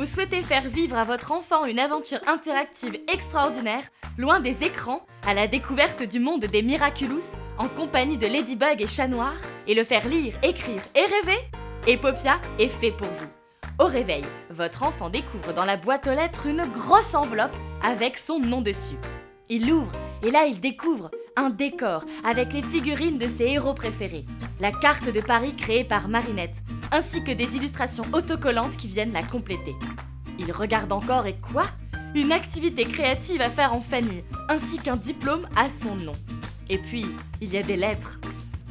Vous souhaitez faire vivre à votre enfant une aventure interactive extraordinaire, loin des écrans, à la découverte du monde des Miraculous, en compagnie de Ladybug et Chat Noir, et le faire lire, écrire et rêver? Epopia est fait pour vous. Au réveil, votre enfant découvre dans la boîte aux lettres une grosse enveloppe avec son nom dessus. Il l'ouvre et là il découvre un décor avec les figurines de ses héros préférés, la carte de Paris créée par Marinette, ainsi que des illustrations autocollantes qui viennent la compléter. Il regarde encore et quoi? Une activité créative à faire en famille, ainsi qu'un diplôme à son nom. Et puis, il y a des lettres.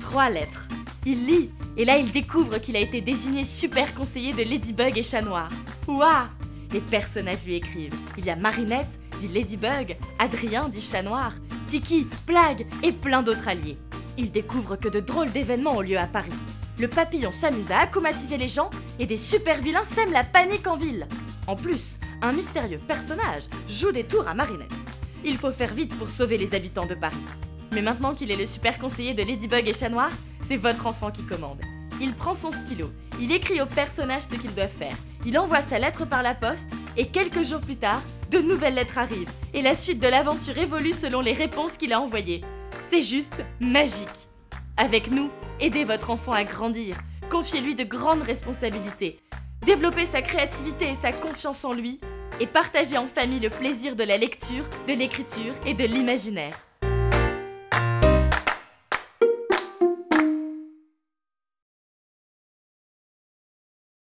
Trois lettres. Il lit, et là il découvre qu'il a été désigné super conseiller de Ladybug et Chat Noir. Waouh Les personnages lui écrivent. Il y a Marinette, dit Ladybug, Adrien, dit Chat Noir, Tiki, Plague et plein d'autres alliés. Il découvre que de drôles d'événements ont lieu à Paris. Le papillon s'amuse à accomatiser les gens et des super vilains sèment la panique en ville. En plus, un mystérieux personnage joue des tours à Marinette. Il faut faire vite pour sauver les habitants de Paris. Mais maintenant qu'il est le super conseiller de Ladybug et Chat Noir, c'est votre enfant qui commande. Il prend son stylo, il écrit au personnage ce qu'il doit faire, il envoie sa lettre par la poste, et quelques jours plus tard, de nouvelles lettres arrivent, et la suite de l'aventure évolue selon les réponses qu'il a envoyées. C'est juste magique. Avec nous, aidez votre enfant à grandir, confiez-lui de grandes responsabilités, développez sa créativité et sa confiance en lui, et partagez en famille le plaisir de la lecture, de l'écriture et de l'imaginaire.